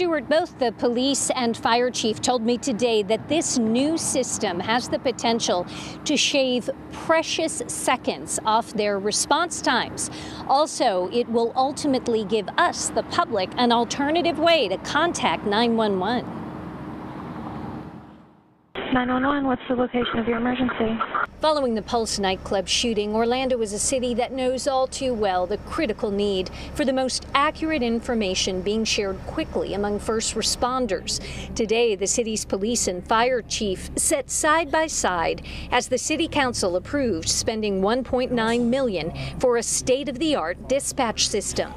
Stewart, both the police and fire chief told me today that this new system has the potential to shave precious seconds off their response times. Also, it will ultimately give us, the public, an alternative way to contact 911. 911, what's the location of your emergency? Following the Pulse nightclub shooting, Orlando is a city that knows all too well the critical need for the most accurate information being shared quickly among first responders. Today, the city's police and fire chief sat side by side as the city council approved spending 1.9 million for a state-of-the-art dispatch system.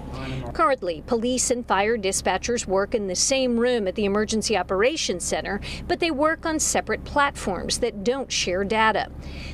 Currently, police and fire dispatchers work in the same room at the Emergency Operations Center, but they work on separate platforms that don't share data.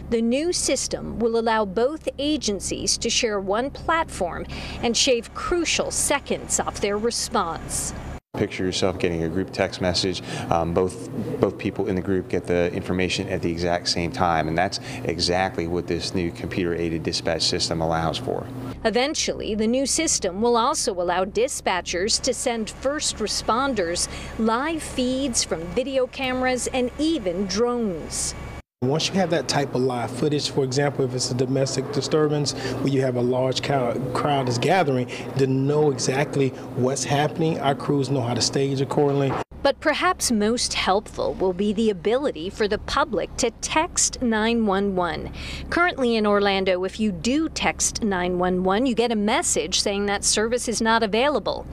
The new system will allow both agencies to share one platform and shave crucial seconds off their response. Picture yourself getting a group text message. Um, both both people in the group get the information at the exact same time, and that's exactly what this new computer-aided dispatch system allows for. Eventually, the new system will also allow dispatchers to send first responders live feeds from video cameras and even drones. Once you have that type of live footage, for example, if it's a domestic disturbance where you have a large crowd is gathering, to know exactly what's happening, our crews know how to stage accordingly. But perhaps most helpful will be the ability for the public to text 911. Currently in Orlando, if you do text 911, you get a message saying that service is not available.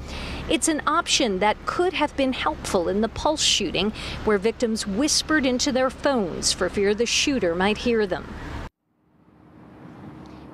It's an option that could have been helpful in the Pulse shooting, where victims whispered into their phones for fear the shooter might hear them.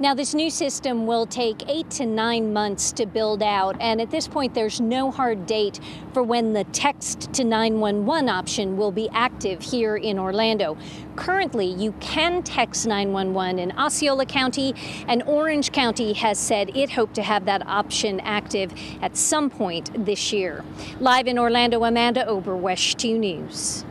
Now, this new system will take eight to nine months to build out, and at this point, there's no hard date for when the text to 911 option will be active here in Orlando. Currently, you can text 911 in Osceola County, and Orange County has said it hoped to have that option active at some point this year. Live in Orlando, Amanda Ober, WESH 2 News.